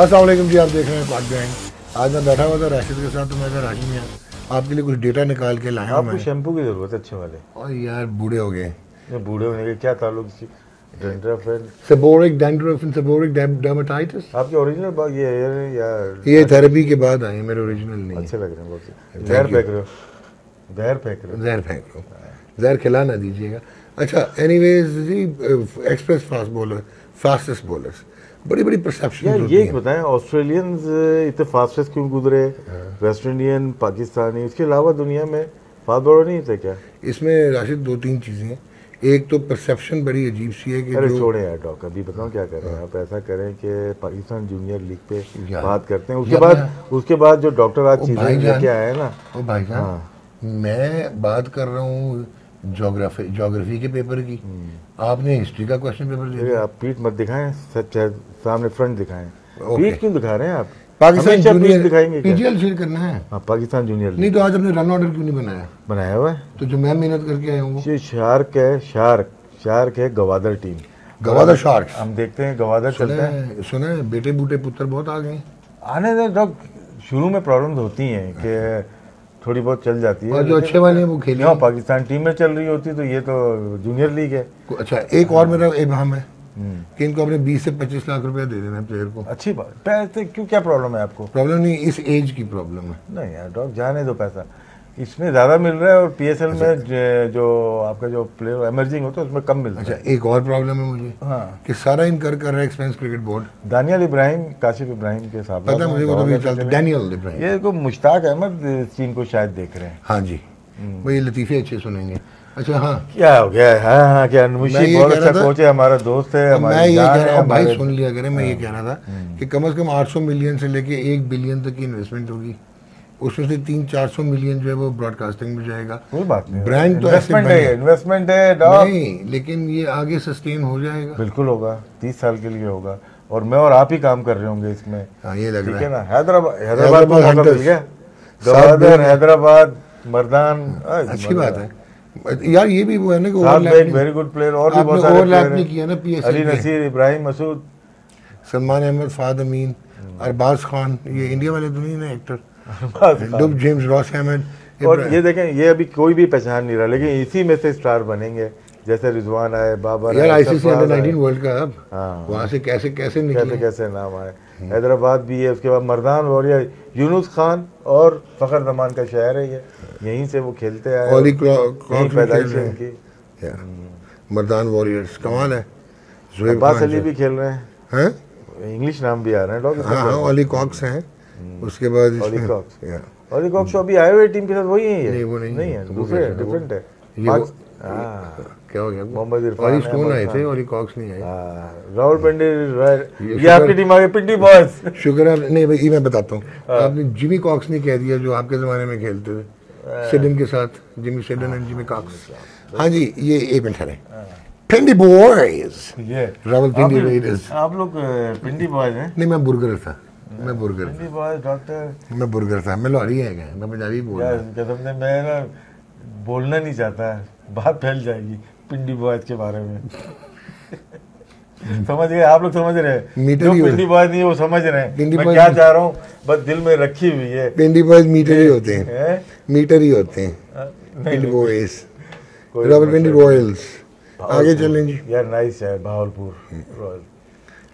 असलम जी आप देख रहे हैं पाक गैंग आज मैं बैठा हुआ था राशिद के साथ तो मैं कहा राशिद यहाँ आपके लिए कुछ डेटा निकाल के लाया हूँ आपको शैम्पू की ज़रूरत है अच्छे वाले। और यार बूढ़े हो गए। बूढ़े होने के क्या ताल्लुक dandruff seborrheic and seborrheic dermatitis आपके ओरिजिनल ये हेयर है या ये थेरेपी के बाद आए मेरे ओरिजिनल नहीं अच्छे लग रहे हैं बहुत जहर फेंक रहे हो। जहर फेंक रहे हो। जहर फेंक लो जहर खिला ना दीजिएगा। अच्छा anyways ji express fast bowler fastest bowlers बड़ी बड़ी परसेप्शन यार ये बताएँ ऑस्ट्रेलियंस इतने फास्टेस्ट क्यों गुजरे? वेस्ट इंडियन पाकिस्तानी इसके अलावा दुनिया में फास्ट बॉलर नहीं थे क्या? इसमें राशिद दो तीन चीज़ें हैं। एक तो परसेप्शन बड़ी अजीब सी है कि अरे छोड़े यार डॉक अभी बताऊँ क्या करें? आप ऐसा करें कि पाकिस्तान जूनियर लीग पे बात करते हैं। उसके बाद उसके बाद जो डॉक्टर आज चीज़ें। लेके आए ना। ओ भाई हाँ। मैं बात कर रहा हूँ जोग्राफी जोग्राफी के पेपर की। आपने हिस्ट्री का क्वेश्चन पेपर दिया आप पीठ मत दिखाएँ सच है, सामने फ्रंट दिखाएँ। पीठ क्यों दिखा रहे हैं आप? पाकिस्तान जूनियर दिखाएँगे पीजीएल सील करना है। हाँ पाकिस्तान जूनियर नहीं तो आज अपने रन ऑर्डर क्यों नहीं बनाया? बनाया हुआ है? तो जो मैं मेहनत करके आया हूँ। ये शार्क है शार्क शार्क है गवादर टीम गवादर शार्क्स हम देखते हैं गवादर चलते हैं। सुना है बेटे बूटे पुत्र बहुत आ गए आने दे शुरू में प्रॉब्लम्स होती हैं कि थोड़ी बहुत चल जाती है। और जो अच्छे वाले हैं वो खेले हाँ पाकिस्तान टीम में चल रही होती तो ये तो जूनियर लीग है। अच्छा एक और मेरा इबाम है हम्म। कि इनको अपने 20 से 25 लाख रुपया दे देना प्लेयर को। अच्छी बात। पैसे क्यों क्या प्रॉब्लम है आपको? प्रॉब्लम नहीं इस एज की प्रॉब्लम है। नहीं यार डॉग जाने दो पैसा। इसमें ज़्यादा मिल रहा है और पीएसएल में जो आपका जो प्लेयर एमर्जिंग होता है उसमें कम मिल अच्छा है। एक और प्रॉब्लम है मुझे हाँ। कि सारा इनकर कर रहा है expense cricket board Daniyal Ibrahim Kashif Ibrahim के साथ पता मुझे वो तो भी चलता डैनियल इब्राहिम ये को मुश्ताक अहमद टीम को शायद देख रहे हैं। हाँ जी। वो ये लतीफ़े अच्छे सुनेंगे। अच्छा हाँ। क्या हो गया? है हाँ हाँ क्या मुशी बहुत अच्छा कोच है हमारा दोस्त है मैं ये कह रहा हूँ भाई सुन लिया करें मैं ये कह रहा था कि कम से कम 800 मिलियन से लेके एक बिलियन तक की इन्वेस्टमेंट होगी। उसमें से तीन चार सौ मिलियन जो है वो ब्रॉडकास्टिंग में जाएगा। कोई बात नहीं। ब्रांड तो इन्वेस्टमेंट है इन्वेस्टमेंट है नहीं लेकिन ये आगे सस्टेन हो जाएगा। बिल्कुल होगा तीस साल के लिए होगा। और मैं और आप ही काम कर रहे होंगे इसमें। हाँ ये लग ठीक रहा है है। ना? हैदराबाद हैदराबाद मिल गया? गवादर हैदराबाद मर्दान अच्छी बात है। यार ये भी वो है ना कि overlap वेरी गुड प्लेयर और भी बहुत सारे player नहीं किया ना अली नसीर इब्राहिम मसूद। सलमान अहमद फाद अमीन अरबाज खान ये इंडिया वाले तो नहीं ना एक्टर। डुब जेम्स रॉस अहमद और ये देखें ये अभी कोई भी पहचान नहीं रहा लेकिन इसी में से स्टार बनेंगे जैसे रिजवान आए बाबर यार आईसीसी अंडर 19 वर्ल्ड कप हाँ। वहाँ से कैसे कैसे निकले? कैसे कैसे नाम आए। हैदराबाद भी है उसके बाद मर्दान वॉरियर यूनुस खान और फखर जमान का शहर है ये। यहीं से वो खेलते आए। खेल पैदाइश है। इनकी। मर्दान वॉरियर्स कमाल है। अब्बास अली भी खेल रहे हैं। हैं? इंग्लिश नाम भी आ रहे हैं डॉग हाँ हाँ ऑली कॉक्स हैं। उसके बाद और ऑप्शन अभी आए हुए टीम के साथ वही है ये? नहीं, वो नहीं नहीं है। दूसरे डिफरेंट है हाँ। क्या हो गया? मोहम्मद इरफान स्टोन आए थे। ऑली कॉक्स नहीं आए। हाँ, राहुल पेंडी ये आपकी टीम आ गई पिंडी बॉयज़ शुक्र नहीं भाई मैं बताता हूँ। हाँ। आपने जिमी कॉक्स नहीं कह दिया जो आपके ज़माने में खेलते थे? सिडन के साथ Jimmy Siddon and Jimmy Cox हाँ जी ये एक मिनट ठहरे। पिंडी बॉयज़ रेडर्स आप लोग पिंडी बॉयज़ हैं? नहीं मैं बुर्गर था। मैं बुर्गर पिंडी बॉयज़ डॉक्टर मैं बुर्गर था मैं लॉरी है मैं पंजाबी बोल कसम से मैं ना बोलना नहीं चाहता। बात फैल जाएगी पिंडी बॉयज़ के बारे में। समझ गए? आप लोग समझ रहे हैं। जो पिंडी बॉयज़ नहीं वो समझ रहे हैं। मैं क्या चाह रहा हूँ? बस दिल में रखी हुई है। पिंडी बॉयज़ मीटर ही? होते। हैं? हैं? मीटर ही होते। हैं पिंडी नहीं, बॉयज़ रावलपिंडी रॉयल्स आगे चलें जी यार नाइस है भावलपुर रॉयल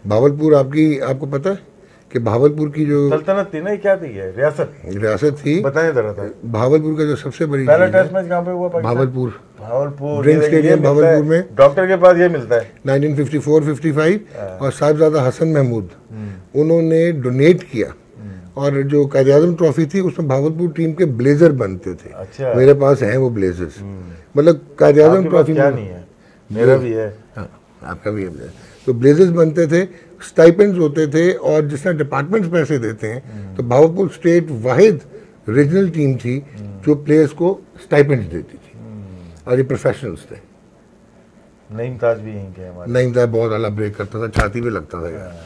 भावलपुर आपकी आपको पता है? कि भावलपुर की जो सल्तनत थी ना ये क्या थी ये? रियासत रियासत थी। बताएँ जरा था। भावलपुर का जो सबसे बड़ी पहला टेस्ट मैच कहाँ पे हुआ भावलपुर भावलपुर देखिए, स्टेडियम भावलपुर में। डॉक्टर के पास ये मिलता है। 1954-55 हाँ। और साहिबजादा हसन महमूद हम्म। उन्होंने डोनेट किया। और जो कायद ट्रॉफी थी उसमें भावलपुर टीम के ब्लेजर बनते थे। अच्छा। मेरे पास हैं वो ब्लेजर्स। मतलब कायद आज़म ट्रॉफी में नहीं है? मेरा भी है। हाँ, आपका भी है। तो ब्लेजर्स बनते थे स्टाइपेंड्स होते थे और जिस तरह डिपार्टमेंट्स पैसे देते हैं। तो Bahawalpur state Wahid regional team थी। जो प्लेयर्स को स्टाइपेंड्स देती थी। और ये प्रोफेशनल्स थे। नईम ताज भी यहीं के हैं हमारे। था बहुत अला ब्रेक करता था छाती पे लगता था यार।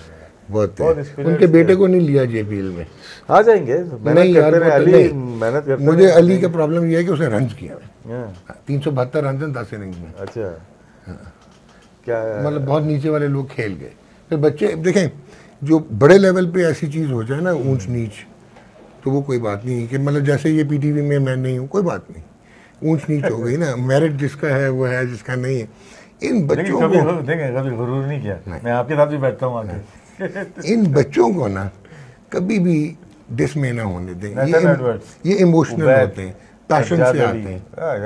बहुत बहुत उनके बेटे को नहीं लिया जेपीएल में। आ जाएँगे। नहीं यार, अली मेहनत करते मुझे अली का प्रॉब्लम ये है कि उसने रन किया हाँ, तीन सौ बहत्तर रन दस इनिंग्स में। अच्छा। क्या मतलब बहुत नीचे वाले लोग खेल गए। फिर बच्चे देखें जो बड़े लेवल पे ऐसी चीज़ हो जाए ना ऊंच नीच तो वो कोई बात नहीं कि मतलब जैसे ये पीटीवी में मैं नहीं हूँ कोई बात नहीं। ऊंच नीच हो गई ना मेरिट जिसका है वो है जिसका नहीं है। इन बच्चों को देखें कभी गुरूर नहीं किया। मैं आपके साथ भी बैठता हूँ इन बच्चों को ना कभी भी डिसमे ना होने दें। ये इमोशनल होते हैं। पैशन से आते हैं हाँ,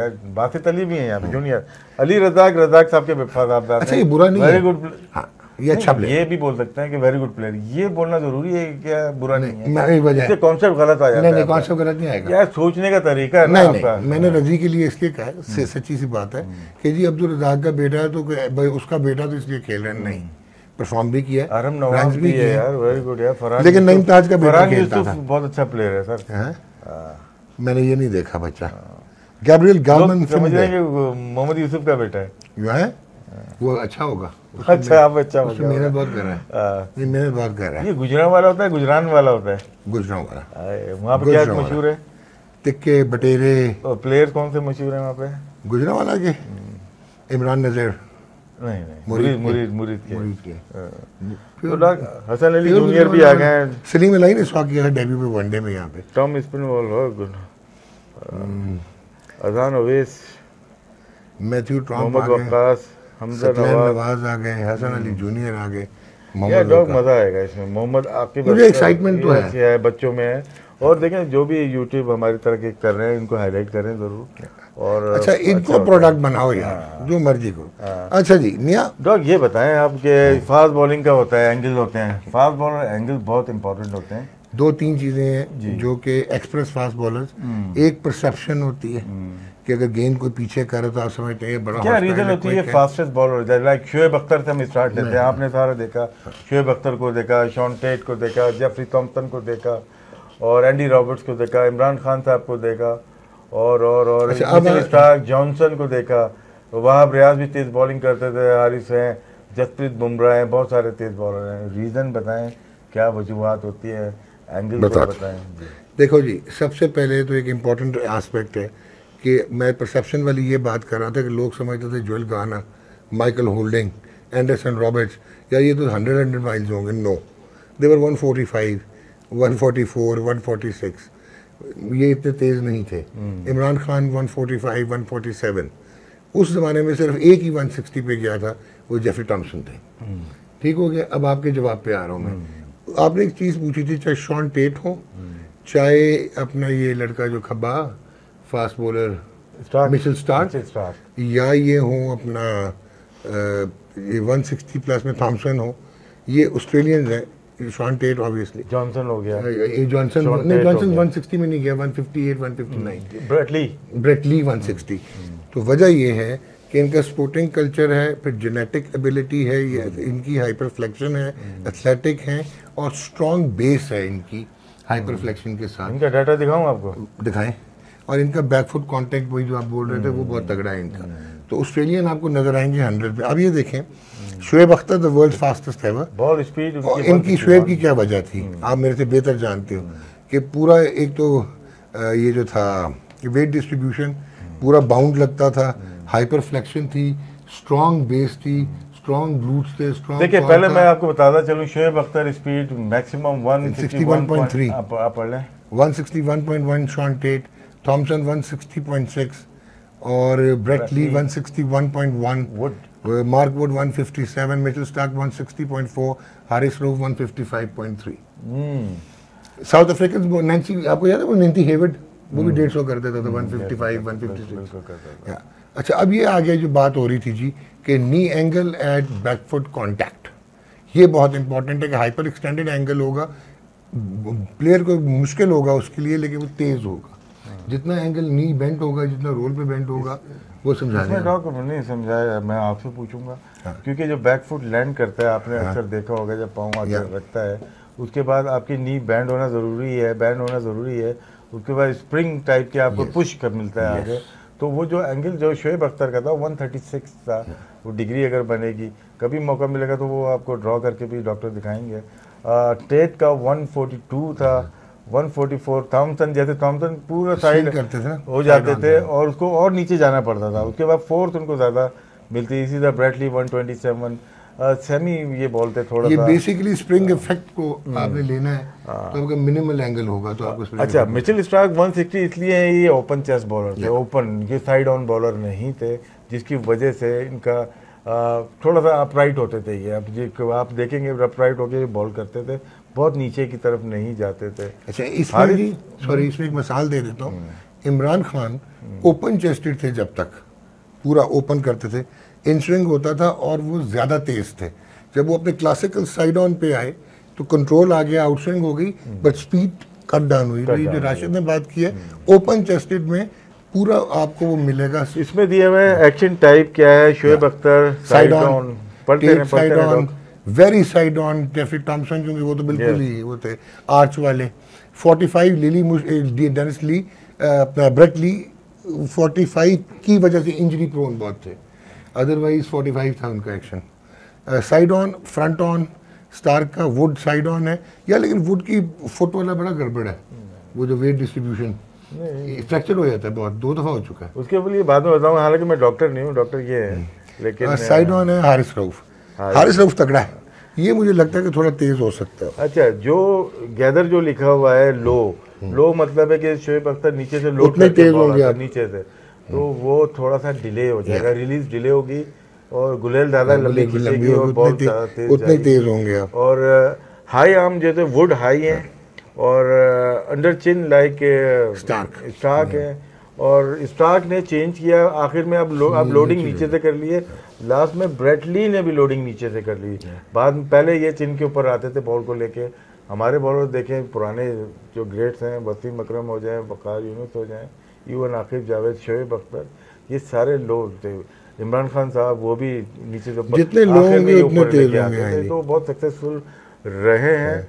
अली भी हैं यहाँ पे जूनियर। अली रजाक रजाक साहब के वफादार अच्छा, ये बुरा नहीं वेरी गुड हाँ ये अच्छा प्लेयर ये भी बोल सकते हैं कि वेरी गुड प्लेयर ये बोलना ज़रूरी है क्या बुरा नहीं है। मैं वजह इससे कॉन्सेप्ट गलत आ जाता नहीं है नहीं आपका। कॉन्सेप्ट गलत नहीं आएगा। यार सोचने का तरीका है नहीं नहीं मैंने रज़ी के लिए इसलिए कहा से- सच्ची सी बात है कि जी अब्दुल रजाक का बेटा है तो उसका बेटा तो इसलिए खेल रहे है। नहीं परफॉर्म भी किया है, आरम नवाज़ भी है किए हैं। यार वेरी गुड यार। फरहान लेकिन नईम ताज का बेटा खेलता था। बहुत अच्छा प्लेयर है सर। हाँ? हाँ। मैंने ये नहीं देखा बच्चा। गैब्रियल गालमन लोग समझ रहे हैं मोहम्मद यूसुफ का बेटा है। जो है? वो अच्छा होगा। अच्छा आप अच्छा हो उसमें मेहनत बहुत कर रहा है। हाँ। ये मेहनत बहुत कर रहा है। ये गुजरान वाला होता है गुजरान वाला होता है? गुजरा वाला। वहाँ पे क्या मशहूर है? टिक्के बटेरे। और प्लेयर कौन से मशहूर हैं वहाँ पे? गुजरा वाला के? इमरान नज़र। नहीं नहीं। मुरीद मुरीद मुरीद के। मुरीद के। हाँ। तो डॉक- हसन अली जूनियर भी आ गए। हैं सलीम अलाई ने शौक किया था डेब्यू पे वनडे में यहाँ पे। टॉम स्पिन बॉल हो अजान ओवेस मैथ्यू ट्रॉम्प आ गए। हमजा नवाज़। नवाज़ आ गए हसन अली जूनियर आ गए। डॉग मज़ा आएगा इसमें। मोहम्मद आकिब मुझे अख्तर, तो है बच्चों में है। और देखें जो भी यूट्यूब हमारी तरह के कर रहे हैं इनको हाईलाइट करें ज़रूर। और अच्छा इनको होता है। प्रोडक्ट बनाओ यार जो मर्ज़ी को अच्छा जी निया डॉग ये बताएँ आपके फास्ट बॉलिंग का होता है एंगल होते हैं। फास्ट बॉलर एंगल बहुत इंपॉर्टेंट होते हैं। दो तीन चीज़ें हैं जो। कि एक्सप्रेस फास्ट हम्म। एक परसेप्शन होती है कि अगर गेंद कोई पीछे करे तो आप समझते हैं बड़ा क्या रीजन है, होती है fastest bowler like Shoaib Akhtar से हम स्टार्ट लेते हैं। आपने सारा देखा शोएब अख्तर को देखा शॉन टेट को देखा जेफरी थॉम्पसन को देखा। और एंडी रॉबर्ट्स को देखा इमरान खान साहब को देखा और और और अच्छा, स्टार्क जॉनसन को देखा। वहाब रियाज भी तेज बॉलिंग करते थे हारिस हैं जसप्रीत बुमराह हैं बहुत सारे तेज बॉलर हैं। रीजन बताएँ क्या वजूहत होती है? एंगल बता- बताएँ। देखो जी सबसे पहले तो एक इंपॉर्टेंट एस्पेक्ट है कि मैं परसेप्शन वाली ये बात कर रहा था कि लोग समझते थे जोएल गाना माइकल होल्डिंग एंडरसन रॉबर्ट्स या ये तो हंड्रेड हंड्रेड माइल्स होंगे no they were one forty five one forty four one forty six ये इतने तेज़ नहीं थे। Imran Khan one forty five one forty seven उस ज़माने में सिर्फ़ एक ही वन सिक्सटी पे गया था वो जेफरी टॉमसन थे। ठीक हो गया अब आपके जवाब पे आ रहा हूँ मैं। आपने एक चीज़ पूछी थी चाहे शॉन टेट हो चाहे अपना ये लड़का जो खब्बा फास्ट बॉलर मिचेल स्टार्क या ये हो अपना ये 160 प्लस में थॉमसन हो ये ऑस्ट्रेलियंस हैं शॉन टेट ऑब्वियसली जॉनसन हो गया। ये जॉनसन नहीं जॉनसन 160 में नहीं गया 158 159 ब्रेटली ब्रेट ली 160 तो वजह ये है कि इनका स्पोर्टिंग कल्चर है फिर जेनेटिक एबिलिटी है ये इनकी हाइपरफ्लेक्शन है एथलेटिक है और स्ट्रॉन्ग बेस है इनकी हाइपर हाइपरफ्लेक्शन के साथ। इनका डाटा दिखाऊँ आपको? दिखाएँ। और इनका बैकफुट कांटेक्ट वही जो आप बोल रहे थे वो बहुत तगड़ा है इनका। तो ऑस्ट्रेलियन आपको नज़र आएँगे हंड्रेड पे। अब ये देखें Shoaib Akhtar the world fastest ever ball speed और इनकी शुएब की क्या वजह थी? आप मेरे से बेहतर जानते हो कि पूरा एक तो ये जो था वेट डिस्ट्रीब्यूशन पूरा बाउंड लगता था हाइपर फ्लेक्शन थी स्ट्रॉन्ग बेस थी स्ट्रॉन्ग ग्लूट्स थे स्ट्रॉन्ग देखिए पहले मैं आपको बताता चलूँ शोएब अख्तर स्पीड मैक्सिमम 61.3 आप आप पढ़ लें। 161.1 शॉन टेट थॉमसन 160.6 और Brett Lee 161.1 Wood Mark Wood 157 Mitchell Starc 160.4 Haris Rauf 155.3 South African Nancy आपको याद है वो नैन्सी हेवर्ड वो भी डेढ़ सौ कर देता था 155 156 या अच्छा अब ये आ गया जो बात हो रही थी जी कि knee angle at backfoot contact ये बहुत इंपॉर्टेंट है कि हाइपर एक्सटेंडेड एंगल होगा प्लेयर को मुश्किल होगा उसके लिए लेकिन वो तेज होगा। जितना एंगल नी बेंट होगा जितना रोल पे बेंट होगा वो समझा इसमें देगा। डॉक्टर नहीं समझाया मैं आपसे पूछूँगा। हाँ। क्योंकि जब बैक फुट लैंड करता है आपने अक्सर देखा होगा जब पाँव आगे रखता है उसके बाद आपकी नी बैंड होना ज़रूरी है बैंड होना ज़रूरी है उसके बाद स्प्रिंग टाइप के आपको पुश कर मिलता है आगे। तो वो जो एंगल जो शोएब अख्तर का था 136 था वो डिग्री अगर बनेगी कभी मौका मिलेगा तो वो आपको ड्रॉ करके भी डॉक्टर दिखाएँगे। टेट का 142 था 144 थॉमसन जैसे थॉमसन पूरा साइड करते थे हो जाते थे और उसको और नीचे जाना पड़ता था। उसके बाद फोर्थ उनको ज़्यादा मिलती इसी तरह ब्रेटली 127 सेमी ये बोलते थोड़ा ये बेसिकली स्प्रिंग इफ़ेक्ट को आपने लेना है तो आपका मिनिमल एंगल होगा तो आपको अच्छा मिचेल स्टार्क 160 इसलिए है ये ओपन चेस्ट बॉलर थे। ओपन ये साइड ऑन बॉलर नहीं थे जिसकी वजह से इनका आ, थोड़ा सा अपराइट होते थे ये। अब ये आप देखेंगे अपराइट होके बॉल करते थे। बहुत नीचे की तरफ़ नहीं जाते थे। अच्छा इसमें जी सॉरी इसमें एक मिसाल दे देता हूँ। इमरान खान ओपन चेस्टेड थे जब तक। पूरा ओपन करते थे। इन स्विंग होता था और वो ज़्यादा तेज थे। जब वो अपने क्लासिकल साइड ऑन पे आए तो कंट्रोल आ गया आउट स्विंग हो गई बट स्पीड कट डाउन हुई। तो ये जो राशिद ने बात की है ओपन चेस्टेड में पूरा आपको वो मिलेगा। इसमें दिए हुए एक्शन टाइप क्या है? Shoaib Akhtar side on side on. Very side on Jeffrey Thomson क्योंकि वो तो बिल्कुल ही वो थे आर्च वाले। 45 लिली डेनिस ली अपना ब्रेट ली 45 की वजह से इंजरी प्रोन बहुत थे। अदरवाइज़ 45 था उनका action side on front on Starc का वुड साइड ऑन है। या लेकिन वुड की फुट वाला बड़ा गड़बड़ है। वो जो वेट डिस्ट्रीब्यूशन फ्रैक्चर हो जाता है बहुत दो दफ़ा हो चुका है। उसके लिए बाद में बताऊँगा हालाँकि मैं डॉक्टर नहीं हूँ डॉक्टर ये है लेकिन साइड ऑन है हारिस रऊफ हारिस- रऊफ तगड़ा है। ये मुझे लगता है कि थोड़ा तेज हो सकता है। अच्छा जो गैदर जो लिखा हुआ है लो लो मतलब है कि शोएब अख्तर नीचे से लो तेज होंगे आप। नीचे से तो वो थोड़ा सा डिले हो जाएगा रिलीज़ डिले होगी और गुलेल ज़्यादा लंबी लंबी और ज़्यादा तेज उतने तेज होंगे और हाई आर्म जैसे वुड हाई है और under chin like Stark. Starc है। और स्टार्क ने चेंज किया। आखिर में अब लो, अब लोडिंग नीचे से कर लिए। लास्ट में ब्रेटली ने भी लोडिंग नीचे से कर ली। बाद में पहले ये चिन के ऊपर आते थे बॉल को लेके। हमारे बॉलर देखें पुराने जो ग्रेट्स हैं वसीम अकरम हो जाए बकार यूनुस हो जाए इवन आकिब जावेद शोएब अख्तर ये सारे लोग थे। इमरान खान साहब वो भी नीचे से जितने लोग होंगे उतने तेज होंगे, आते थे, हाँ। तो बहुत सक्सेसफुल रहे हैं।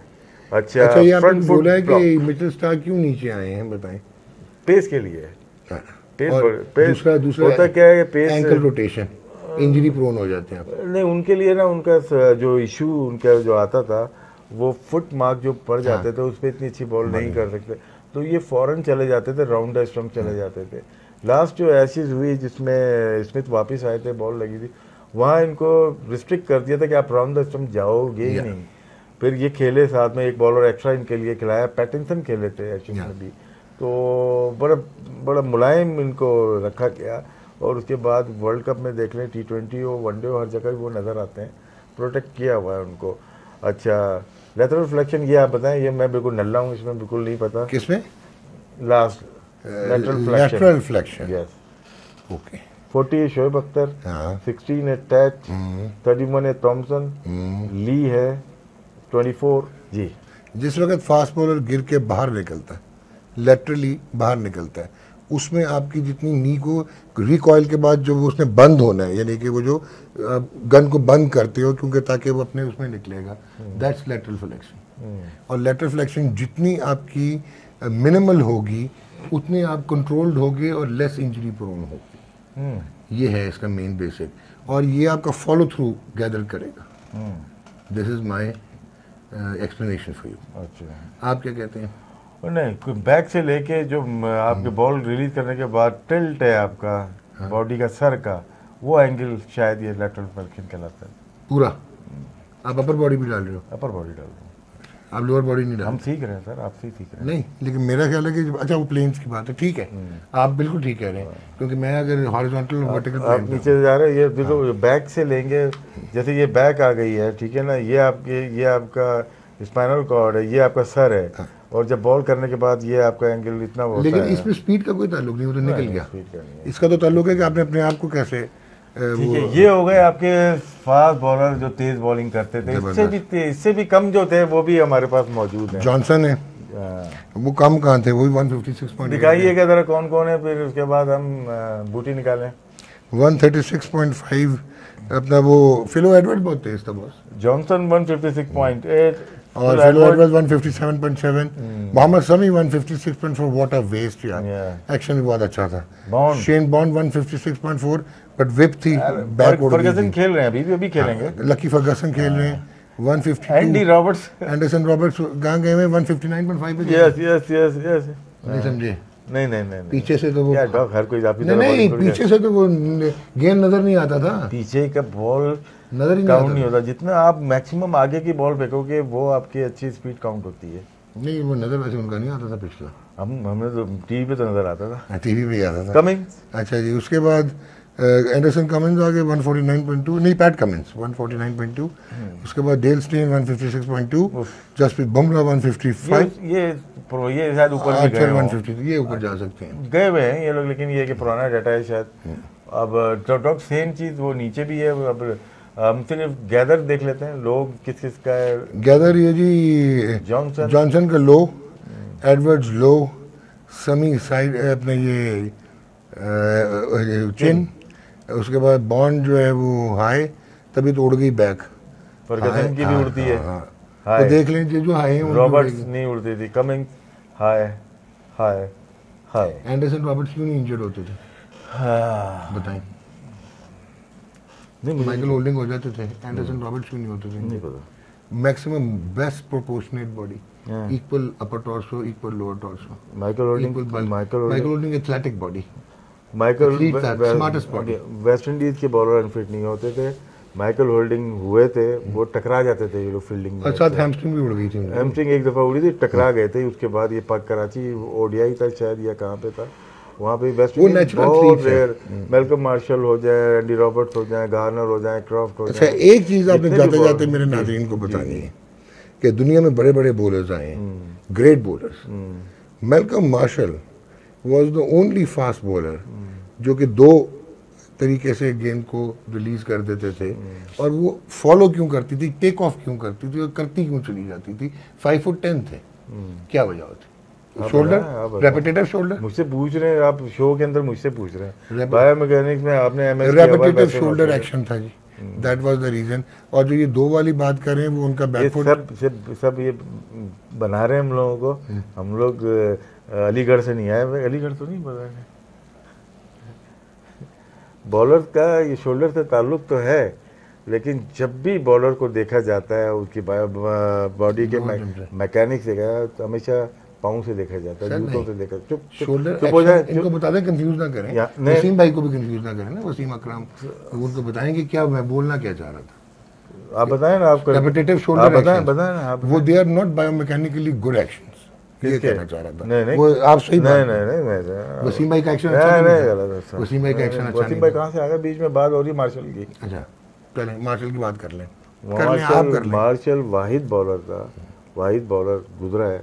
अच्छा अच्छा ये आपने बोला है कि मिचेल स्टार क्यों नीचे आए हैं बताएँ? पेस के लिए। और दूसरा दूसरा होता क्या है pace ankle rotation injury prone हो जाते हैं नहीं उनके लिए ना उनका जो इशू उनका जो आता था वो फुट मार्क जो पड़ जाते थे उस पर इतनी अच्छी बॉल नहीं कर सकते। तो ये फॉरन चले जाते थे राउंड स्टम्प चले जाते थे। लास्ट जो एसिस हुई जिसमें स्मिथ वापस आए थे बॉल लगी थी वहाँ इनको रिस्ट्रिक्ट कर दिया था कि आप राउंड द स्टम्प जाओगे ही नहीं। फिर ये खेले साथ में एक बॉलर एक्स्ट्रा इनके लिए खिलाया पैटिंसन खेले थे एक्चुअली में भी। तो बड़ा बड़ा मुलायम इनको रखा गया और उसके बाद वर्ल्ड कप में देख लें टी ट्वेंटी हो वनडे हो हर जगह वो नज़र आते हैं। प्रोटेक्ट किया हुआ है उनको। अच्छा लेथर रिफ्लेक्शन ये आप बताएँ ये मैं बिल्कुल नल्ला हूँ इसमें बिल्कुल नहीं पता। किसमें last lateral flexion yes okay 40 Shoaib Akhtar हाँ। 16 है टैच 31 है थॉमसन ली है 24 जी। जिस वक्त फास्ट बॉलर गिर के बाहर निकलता है लेटरली बाहर निकलता है। उसमें आपकी जितनी नी को रिकॉयल के बाद जो वो उसने बंद होना है यानी कि वो जो गन को बंद करते हो क्योंकि ताकि वो अपने उसमें निकलेगा। दैट्स लेटरल फ्लेक्शन और लेटरल फ्लेक्शन जितनी आपकी मिनिमल होगी उतनी आप कंट्रोल्ड होगे और लेस इंजरी प्रोन होगी। ये है इसका मेन बेसिक और ये आपका फॉलो थ्रू गैदर करेगा। This is my explanation for you अच्छा। आप क्या कहते हैं? नहीं बैक से लेके जो आपके बॉल रिलीज़ करने के बाद टिल्ट है आपका हाँ। बॉडी का सर का वो एंगल शायद ये लेटरल फ्लेक्शन कहलाता है। पूरा? आप अपर बॉडी भी डाल रहे हो? अपर बॉडी डाल रहे हो। आप लोअर बॉडी नहीं डाल हम सीख रहे हैं सर आपसे ही सीख रहे हैं। नहीं लेकिन मेरा ख्याल है कि अच्छा वो प्लेन्स की बात है ठीक है। आप बिल्कुल ठीक कह रहे हैं क्योंकि मैं अगर हॉरिजॉन्टल वर्टिकल आप नीचे जा रहे हैं ये देखो बैक से लेंगे जैसे ये बैक आ गई है ठीक है ना ये आपके ये आपका स्पाइनल कॉर्ड है ये आपका सर है। और जब बॉल करने के बाद ये आपका एंगल इतना होता लेकिन है। इसमें स्पीड का कोई ताल्लुक नहीं वो तो निकल गया। है। इसका तो ताल्लुक है कि आपने अपने आप को कैसे ठीक है ये हो गए आपके फास्ट बॉलर जो तेज बॉलिंग करते थे। इससे भी इससे भी कम जो थे वो भी हमारे पास मौजूद हैं। जॉनसन है। हाँ। वो कम कहाँ थे? वो भी 156.8 दिखाइएगा जरा कौन कौन है। फिर उसके बाद हम बूटी निकालें। 136.5 अपना वो फिलो एडवर्ड बहुत तेज था बॉस जॉनसन 156.8 और फिलो Edward 157.7 Mohammad Sami 156.4 what a waste यार एक्शन भी बहुत अच्छा था शेन बॉन्ड 156.4 बट विप थी बैक फर्गसन खेल रहे हैं अभी भी अभी खेलेंगे लकी फर्गसन खेल रहे हैं 152 एंडी रॉबर्ट्स एंडरसन रॉबर्ट्स कहाँ गए हैं 159.5 पे यस यस यस यस नहीं समझे नहीं नहीं नहीं। पीछे से तो वो क्या डॉग हर कोई नहीं नहीं पीछे से तो वो गेंद नज़र नहीं आता था पीछे का बॉल नज़र ही काउंट नहीं होता। जितना आप मैक्सिमम आगे की बॉल फेंकोगे वो आपकी अच्छी स्पीड काउंट होती है। नहीं वो नज़र वैसे उनका नहीं आता था पिछला। हम हमें तो टीवी पे तो नज़र आता था। टीवी पे आता था। कमिंग अच्छा जी उसके बाद एंडरसन कमिंस आ गए 149.2 नहीं पैट कमिंस 149.2 उसके बाद डेल स्टेन 156.2 जसप्रीत बुमराह 155 ये ये प्रो ये शायद ऊपर भी गए आर्चर 150 ये ऊपर जा सकते हैं। गए हुए हैं ये लोग लेकिन ये कि पुराना डाटा है शायद। अब डॉक्टर सेम चीज़ वो नीचे भी है अब हम सिर्फ़ गैदर देख लेते हैं लोग किस किस का है। गैदर ये जी जॉनसन। जॉनसन का लो एडवर्ड्स लो समी साइड अपने ये चिन उसके बाद बॉन्ड जो है वो हाई तभी तो उड़ गई बैक। फर्गसन की भी उड़ती है। तो देख लीजिए जो हाई है रॉबर्ट्स नहीं उड़ती थी। Coming hi hi hi Anderson Roberts क्यों नहीं इंजर्ड होते थे? हाँ, बताएँ नहीं माइकल होल्डिंग हो जाते थे एंडरसन रॉबर्ट्स क्यों नहीं होते नहीं थे पता maximum best proportionate body. Equal upper torso equal lower torso Michael Holding equal Michael Michael Holding athletic body Michael smartest body. West Indies के बॉलर अनफिट नहीं होते थे। माइकल होल्डिंग हुए थे वो टकरा जाते थे ये लोग फील्डिंग में। साथ हैमस्ट्रिंग भी उड़ गई थी हैमस्ट्रिंग एक दफ़ा उड़ी थी टकरा गए थे उसके बाद ये पाक कराची ओडीआई था शायद या कहाँ पे था। वहाँ पे वेस्ट वो इंडीज बहुत रेयर मेलकम मार्शल हो जाए एंडी रॉबर्ट्स हो जाए गार्नर हो जाए क्रॉफ्ट हो अच्छा जाए। एक चीज़ आपने जाते जाते मेरे नाजरीन को बतानी है कि दुनिया में बड़े बड़े बॉलर्स आए हैं। Great bowlers Malcolm Marshall was the only fast bowler जो कि दो तरीके से गेंद को रिलीज़ कर देते थे। और वो फॉलो क्यों करती थी टेक ऑफ़ क्यों करती थी और करती क्यों चली जाती थी? फाइव फुट टेन थे। क्या वजह होती? शोल्डर रेपिटेटिव शोल्डर मुझसे पूछ रहे हैं आप शो के अंदर मुझसे पूछ रहे हैं। Rep- बायो मैकेनिक्स में आपने रेपिटेटिव शोल्डर एक्शन था जी। दैट वाज द रीजन और जो ये दो वाली बात कर रहे हैं वो उनका बैकफुट सब सब सब ये बना रहे हैं हम लोगों को। हम लोग अलीगढ़ से नहीं आए। अलीगढ़ तो नहीं बना रहे बॉलर का ये शोल्डर से ताल्लुक तो है लेकिन जब भी बॉलर को देखा जाता है उसकी बॉडी के। मैकेनिक्स देखा तो हमेशा पाँव से देखा जाता है जूतों से देखा चुप चुप शोल्डर चुप हो जाए इनको बता दें कंफ्यूज ना करें। नहीं। वसीम भाई को भी कंफ्यूज ना करें ना वसीम अकरम उनको बताएँ कि क्या मैं बोलना क्या चाह रहा था। आप बताएँ ना आप रेपिटेटिव आप शोल्डर बताएँ बताएँ ना आप वो they are not biomechanically good actions ये किसके? कहना चाह रहा था। नहीं नहीं। वो आप सही नहीं बात नहीं नहीं मैं वसीम भाई का एक्शन नहीं अच्छा नहीं नहीं गलत है था सर। वसीम भाई का एक्शन अच्छा वसीम नहीं भाई था। कहाँ से आ गए? बीच में बात हो रही है मार्शल की। अच्छा चलें मार्शल की बात कर लें। कर लें आप मार्शल कर लें। मार्शल वाहिद बॉलर था। वाहिद बॉलर गुजरा है।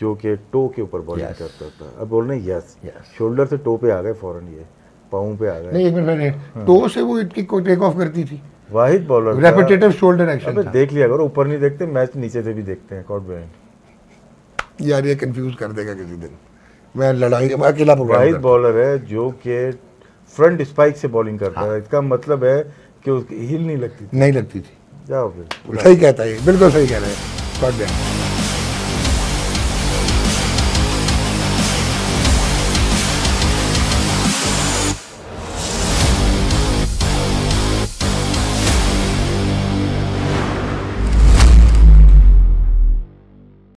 जो कि टो के ऊपर बॉलिंग Yes. करता था। अब बोल रहे यस शोल्डर से टो पे आ गए फ़ौरन ये पाँव पे आ गए। नहीं एक मिनट मैंने टो से वो इटकी को टेक ऑफ़ करती थी। वाहिद बॉलर रेपिटेटिव शोल्डर एक्शन देख लिया करो ऊपर नहीं देखते मैच नीचे से भी देखते हैं कॉट बैंड यार ये कंफ्यूज कर देगा किसी दिन। मैं लड़ाई मैं अकेला वाहिद बॉलर है जो कि फ्रंट स्पाइक से बॉलिंग करता है। इसका मतलब है कि उसकी हिल नहीं लगती नहीं लगती थी। जाओ फिर। सही कहता है बिल्कुल सही कह रहे हैं। God damn